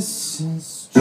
existe.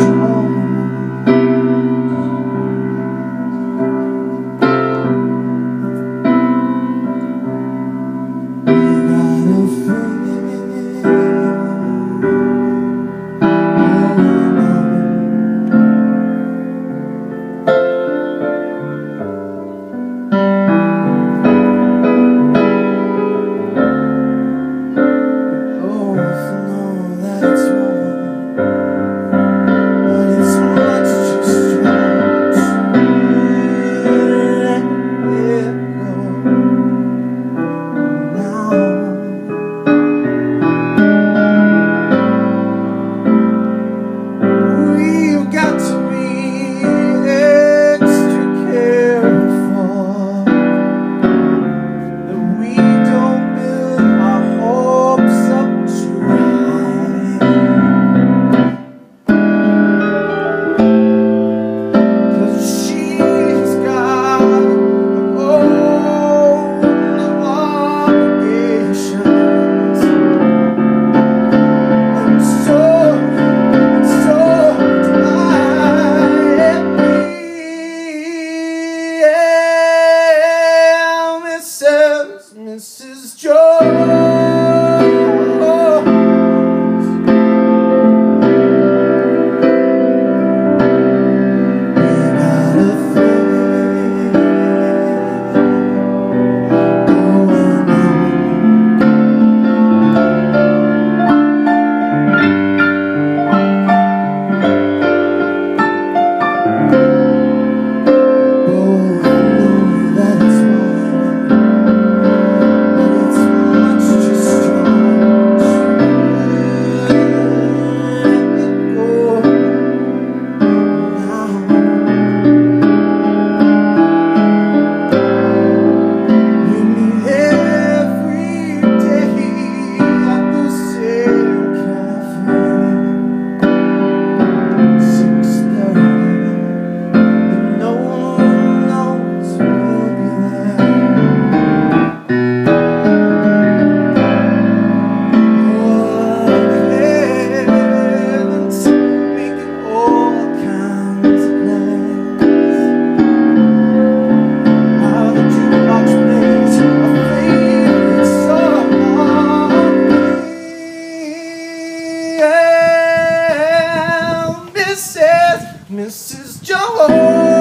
Mrs. Jones.